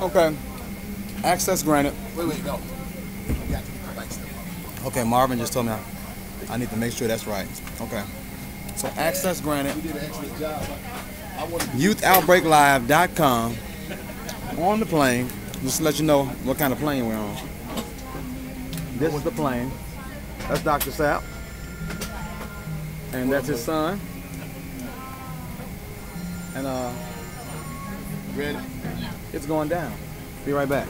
Okay. Access granted. Wait, wait, no. Okay, Marvin just told me I, I need to make sure that's right. Okay. So access granted. You did an excellent job. I wanted YouthOutbreakLive.com on the plane. Just to let you know what kind of plane we're on. This is the plane. That's Dr. Sapp. And that's his son. And uh ready. It's going down. Be right back.